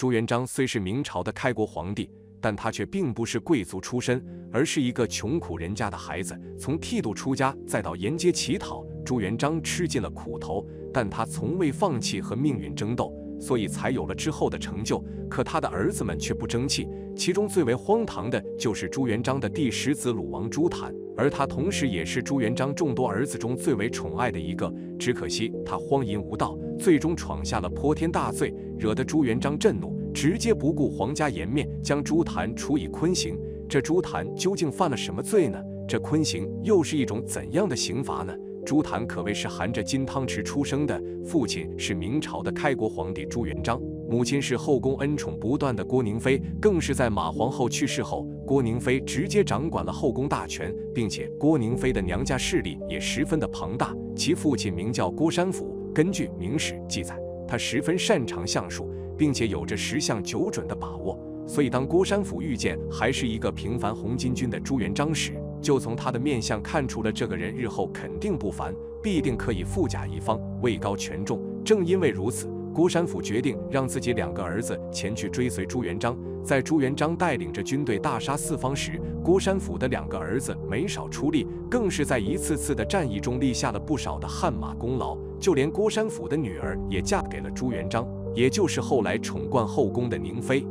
朱元璋虽是明朝的开国皇帝，但他却并不是贵族出身，而是一个穷苦人家的孩子。从剃度出家，再到沿街乞讨，朱元璋吃尽了苦头，但他从未放弃和命运争斗。所以才有了之后的成就。可他的儿子们却不争气，其中最为荒唐的就是朱元璋的第十子鲁王朱坦，而他同时也是朱元璋众多儿子中最为宠爱的一个。只可惜他荒淫无道，最终闯下了泼天大罪，惹得朱元璋震怒，直接不顾皇家颜面，将朱坦处以坤刑。这朱坦究竟犯了什么罪呢？这坤刑又是一种怎样的刑罚呢？朱檀可谓是含着金汤匙出生的，父亲是明朝的开国皇帝朱元璋，母亲是后宫恩宠不断的郭宁妃，更是在马皇后去世后，郭宁妃直接掌管了后宫大权，并且郭宁妃的娘家势力也十分的庞大。其父亲名叫郭山甫，根据《明史》记载，他十分擅长相术，并且有着十项九准的把握。所以，当郭山甫遇见还是一个平凡红巾军的朱元璋时，就从他的面相看出了这个人日后肯定不凡，必定可以富甲一方，位高权重。正因为如此，郭山甫决定让自己两个儿子前去追随朱元璋。在朱元璋带领着军队大杀四方时，郭山甫的两个儿子没少出力，更是在一次次的战役中立下了不少的汗马功劳。就连郭山甫的女儿也嫁给了朱元璋，也就是后来宠冠后宫的宁妃。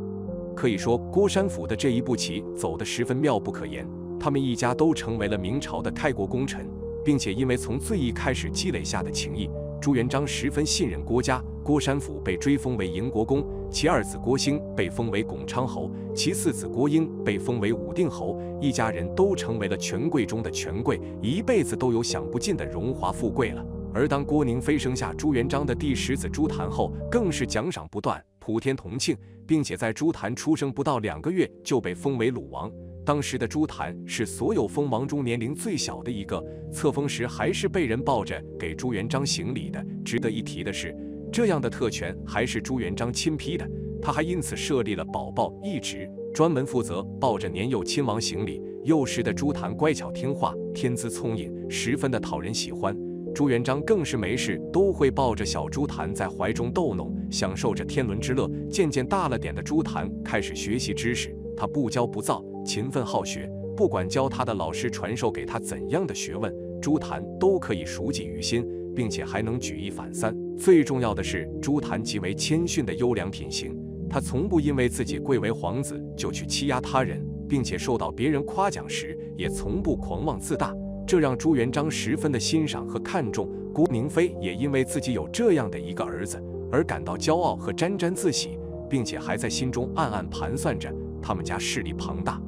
可以说，郭山甫的这一步棋走得十分妙不可言。他们一家都成为了明朝的开国功臣，并且因为从最一开始积累下的情谊，朱元璋十分信任郭家。郭山甫被追封为迎国公，其二子郭兴被封为巩昌侯，其四子郭英被封为武定侯，一家人都成为了权贵中的权贵，一辈子都有享不尽的荣华富贵了。而当郭宁飞生下朱元璋的第十子朱谭后，更是奖赏不断，普天同庆，并且在朱谭出生不到两个月就被封为鲁王。当时的朱谭是所有封王中年龄最小的一个，册封时还是被人抱着给朱元璋行礼的。值得一提的是，这样的特权还是朱元璋亲批的，他还因此设立了宝宝一职，专门负责抱着年幼亲王行礼。幼时的朱谭乖巧听话，天资聪颖，十分的讨人喜欢。朱元璋更是没事都会抱着小朱谭在怀中逗弄，享受着天伦之乐。渐渐大了点的朱谭开始学习知识，他不骄不躁。勤奋好学，不管教他的老师传授给他怎样的学问，朱谭都可以熟记于心，并且还能举一反三。最重要的是，朱谭极为谦逊的优良品行，他从不因为自己贵为皇子就去欺压他人，并且受到别人夸奖时也从不狂妄自大，这让朱元璋十分的欣赏和看重。郭宁妃也因为自己有这样的一个儿子而感到骄傲和沾沾自喜，并且还在心中暗暗盘算着他们家势力庞大。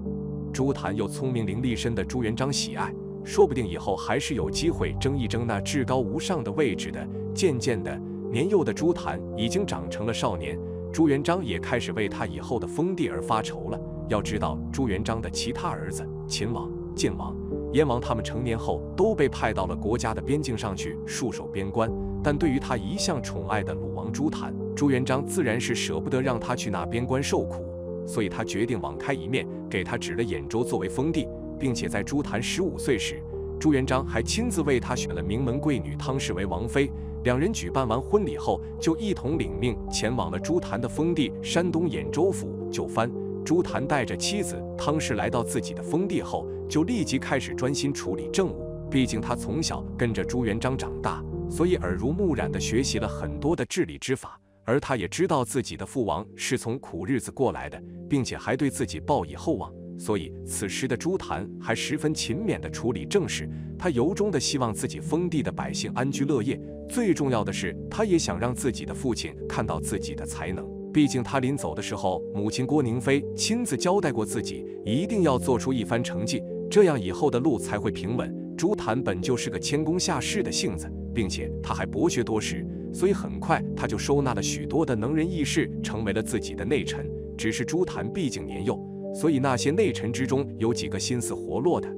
朱谭又聪明伶俐，深得朱元璋喜爱，说不定以后还是有机会争一争那至高无上的位置的。渐渐的，年幼的朱谭已经长成了少年，朱元璋也开始为他以后的封地而发愁了。要知道，朱元璋的其他儿子秦王、晋王、燕王，他们成年后都被派到了国家的边境上去戍守边关，但对于他一向宠爱的鲁王朱谭，朱元璋自然是舍不得让他去那边关受苦。所以他决定网开一面，给他指了兖州作为封地，并且在朱谭十五岁时，朱元璋还亲自为他选了名门贵女汤氏为王妃。两人举办完婚礼后，就一同领命前往了朱谭的封地山东兖州府就藩。朱谭带着妻子汤氏来到自己的封地后，就立即开始专心处理政务。毕竟他从小跟着朱元璋长大，所以耳濡目染地学习了很多的治理之法。而他也知道自己的父王是从苦日子过来的，并且还对自己抱以厚望，所以此时的朱谭还十分勤勉地处理政事。他由衷地希望自己封地的百姓安居乐业，最重要的是，他也想让自己的父亲看到自己的才能。毕竟他临走的时候，母亲郭宁妃亲自交代过自己，一定要做出一番成绩，这样以后的路才会平稳。朱谭本就是个谦恭下士的性子，并且他还博学多识。所以很快他就收纳了许多的能人异士，成为了自己的内臣。只是朱檀毕竟年幼，所以那些内臣之中有几个心思活络的，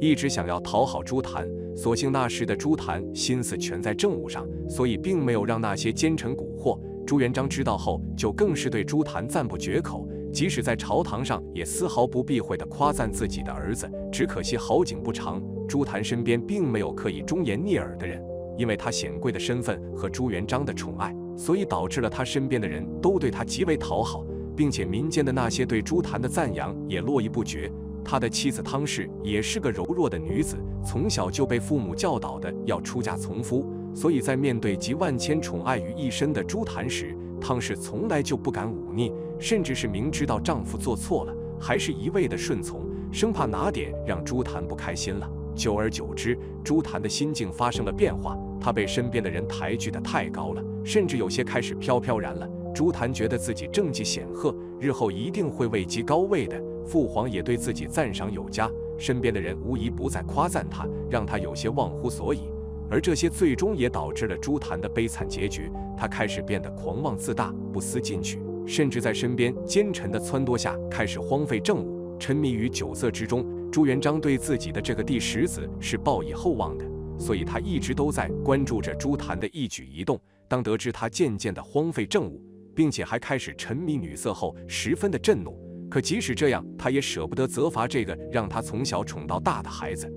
一直想要讨好朱檀。所幸那时的朱檀心思全在政务上，所以并没有让那些奸臣蛊惑。朱元璋知道后，就更是对朱檀赞不绝口，即使在朝堂上也丝毫不避讳地夸赞自己的儿子。只可惜好景不长，朱檀身边并没有可以忠言逆耳的人。因为他显贵的身份和朱元璋的宠爱，所以导致了他身边的人都对他极为讨好，并且民间的那些对朱檀的赞扬也络绎不绝。他的妻子汤氏也是个柔弱的女子，从小就被父母教导的要出嫁从夫，所以在面对集万千宠爱于一身的朱檀时，汤氏从来就不敢忤逆，甚至是明知道丈夫做错了，还是一味的顺从，生怕哪点让朱檀不开心了。久而久之，朱檀的心境发生了变化，他被身边的人抬举的太高了，甚至有些开始飘飘然了。朱檀觉得自己政绩显赫，日后一定会位极高位的。父皇也对自己赞赏有加，身边的人无疑不再夸赞他，让他有些忘乎所以。而这些最终也导致了朱檀的悲惨结局。他开始变得狂妄自大，不思进取，甚至在身边奸臣的撺掇下，开始荒废政务，沉迷于酒色之中。朱元璋对自己的这个第十子是抱以厚望的，所以他一直都在关注着朱檀的一举一动。当得知他渐渐的荒废政务，并且还开始沉迷女色后，十分的震怒。可即使这样，他也舍不得责罚这个让他从小宠到大的孩子，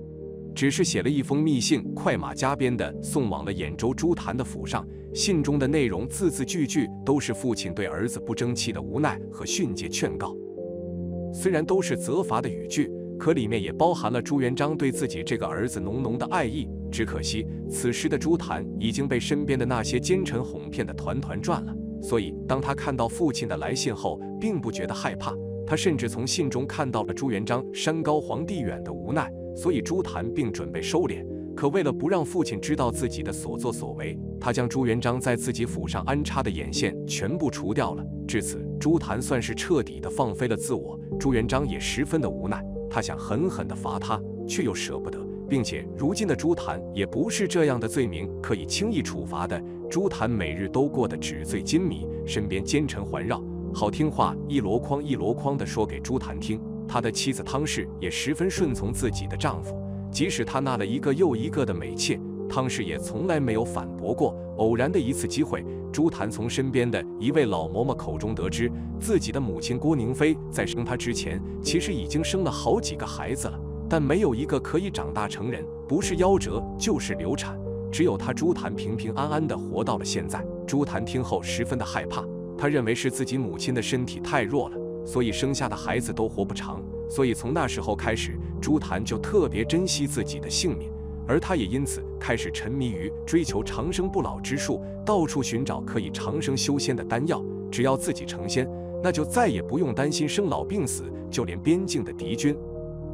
只是写了一封密信，快马加鞭地送往了兖州朱檀的府上。信中的内容字字句句都是父亲对儿子不争气的无奈和训诫劝告，虽然都是责罚的语句。可里面也包含了朱元璋对自己这个儿子浓浓的爱意，只可惜此时的朱檀已经被身边的那些奸臣哄骗的团团转了。所以当他看到父亲的来信后，并不觉得害怕，他甚至从信中看到了朱元璋山高皇帝远的无奈。所以朱檀并准备收敛，可为了不让父亲知道自己的所作所为，他将朱元璋在自己府上安插的眼线全部除掉了。至此，朱檀算是彻底的放飞了自我。朱元璋也十分的无奈。他想狠狠地罚他，却又舍不得，并且如今的朱檀也不是这样的罪名可以轻易处罚的。朱檀每日都过得纸醉金迷，身边奸臣环绕，好听话一箩筐一箩筐地说给朱檀听。他的妻子汤氏也十分顺从自己的丈夫，即使他纳了一个又一个的美妾，汤氏也从来没有反驳过。偶然的一次机会。朱檀从身边的一位老嬷嬷口中得知，自己的母亲郭宁妃在生他之前，其实已经生了好几个孩子了，但没有一个可以长大成人，不是夭折就是流产，只有他朱檀平平安安的活到了现在。朱檀听后十分的害怕，他认为是自己母亲的身体太弱了，所以生下的孩子都活不长，所以从那时候开始，朱檀就特别珍惜自己的性命。而他也因此开始沉迷于追求长生不老之术，到处寻找可以长生修仙的丹药。只要自己成仙，那就再也不用担心生老病死，就连边境的敌军，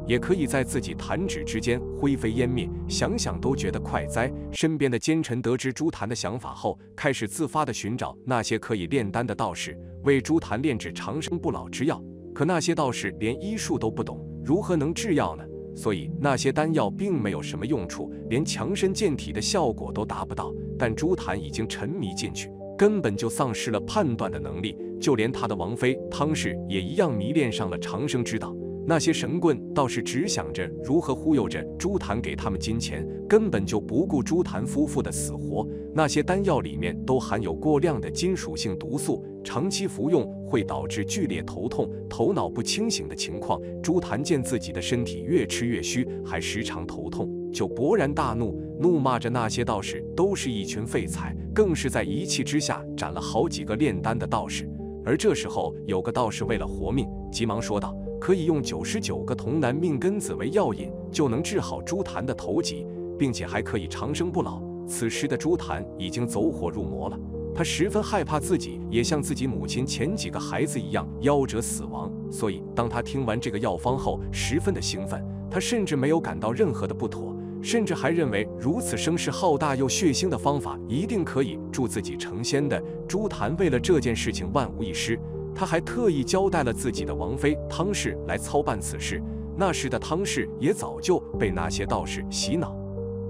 也可以在自己弹指之间灰飞烟灭。想想都觉得快哉！身边的奸臣得知朱檀的想法后，开始自发的寻找那些可以炼丹的道士，为朱檀炼制长生不老之药。可那些道士连医术都不懂，如何能制药呢？所以那些丹药并没有什么用处，连强身健体的效果都达不到。但朱檀已经沉迷进去，根本就丧失了判断的能力。就连他的王妃汤氏也一样迷恋上了长生之道。那些神棍倒是只想着如何忽悠着朱檀给他们金钱，根本就不顾朱檀夫妇的死活。那些丹药里面都含有过量的金属性毒素，长期服用会导致剧烈头痛、头脑不清醒的情况。朱檀见自己的身体越吃越虚，还时常头痛，就勃然大怒，怒骂着那些道士都是一群废材，更是在一气之下斩了好几个炼丹的道士。而这时候，有个道士为了活命，急忙说道。可以用九十九个童男命根子为药引，就能治好朱檀的头疾，并且还可以长生不老。此时的朱檀已经走火入魔了，他十分害怕自己也像自己母亲前几个孩子一样夭折死亡。所以，当他听完这个药方后，十分的兴奋。他甚至没有感到任何的不妥，甚至还认为如此声势浩大又血腥的方法一定可以助自己成仙的。朱檀为了这件事情万无一失。他还特意交代了自己的王妃汤氏来操办此事。那时的汤氏也早就被那些道士洗脑，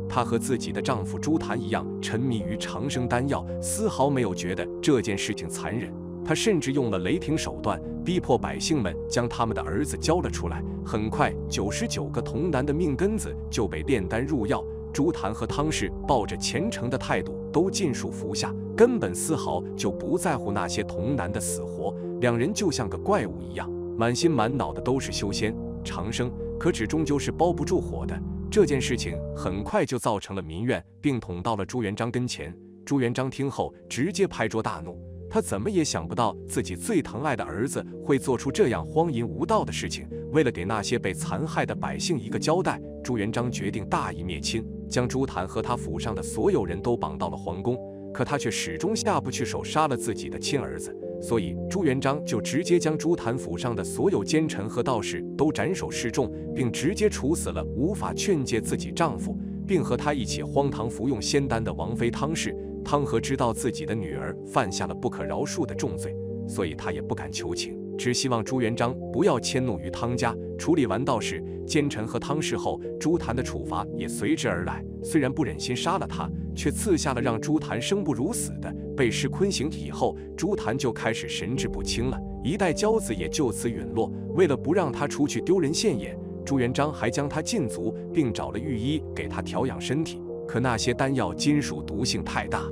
她和自己的丈夫朱檀一样沉迷于长生丹药，丝毫没有觉得这件事情残忍。她甚至用了雷霆手段，逼迫百姓们将他们的儿子交了出来。很快，九十九个童男的命根子就被炼丹入药。朱檀和汤氏抱着虔诚的态度，都尽数服下，根本丝毫就不在乎那些童男的死活。两人就像个怪物一样，满心满脑的都是修仙长生，可纸终究是包不住火的。这件事情很快就造成了民怨，并捅到了朱元璋跟前。朱元璋听后直接拍桌大怒，他怎么也想不到自己最疼爱的儿子会做出这样荒淫无道的事情。为了给那些被残害的百姓一个交代，朱元璋决定大义灭亲，将朱檀和他府上的所有人都绑到了皇宫。可他却始终下不去手，杀了自己的亲儿子。所以朱元璋就直接将朱檀府上的所有奸臣和道士都斩首示众，并直接处死了无法劝诫自己丈夫，并和他一起荒唐服用仙丹的王妃汤氏。汤和知道自己的女儿犯下了不可饶恕的重罪，所以他也不敢求情，只希望朱元璋不要迁怒于汤家。处理完道士、奸臣和汤氏后，朱檀的处罚也随之而来。虽然不忍心杀了他，却赐下了让朱檀生不如死的。被施坤刑以后，朱檀就开始神志不清了，一代骄子也就此陨落。为了不让他出去丢人现眼，朱元璋还将他禁足，并找了御医给他调养身体。可那些丹药金属毒性太大，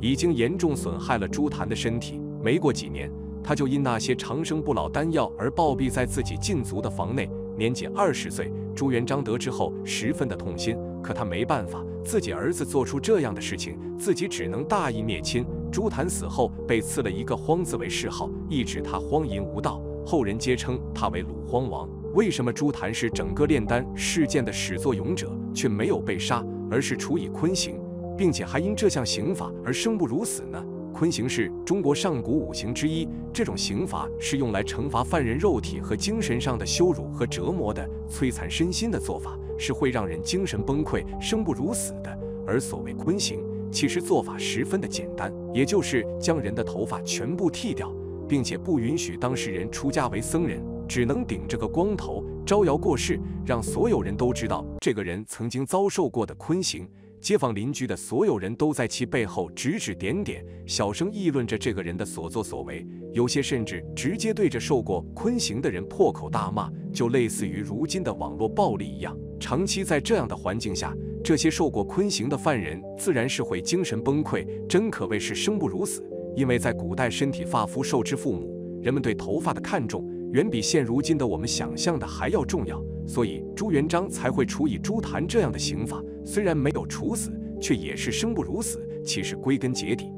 已经严重损害了朱檀的身体。没过几年，他就因那些长生不老丹药而暴毙在自己禁足的房内，年仅二十岁。朱元璋得知后，十分的痛心。可他没办法，自己儿子做出这样的事情，自己只能大义灭亲。朱檀死后被赐了一个“荒”字为谥号，意指他荒淫无道，后人皆称他为鲁荒王。为什么朱檀是整个炼丹事件的始作俑者，却没有被杀，而是处以坤刑，并且还因这项刑法而生不如死呢？坤刑是中国上古五行之一，这种刑罚是用来惩罚犯人肉体和精神上的羞辱和折磨的，摧残身心的做法，是会让人精神崩溃、生不如死的。而所谓坤刑，其实做法十分的简单，也就是将人的头发全部剃掉，并且不允许当事人出家为僧人，只能顶着个光头招摇过市，让所有人都知道这个人曾经遭受过的坤刑。街坊邻居的所有人都在其背后指指点点，小声议论着这个人的所作所为，有些甚至直接对着受过坤刑的人破口大骂，就类似于如今的网络暴力一样。长期在这样的环境下，这些受过坤刑的犯人自然是会精神崩溃，真可谓是生不如死。因为在古代，身体发肤受之父母，人们对头发的看重远比现如今的我们想象的还要重要。所以朱元璋才会处以朱檀这样的刑法，虽然没有处死，却也是生不如死。其实归根结底，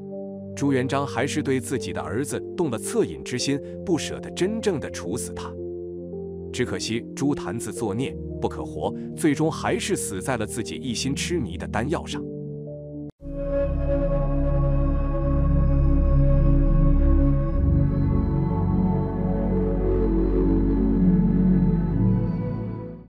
朱元璋还是对自己的儿子动了恻隐之心，不舍得真正的处死他。只可惜朱檀子作孽不可活，最终还是死在了自己一心痴迷的丹药上。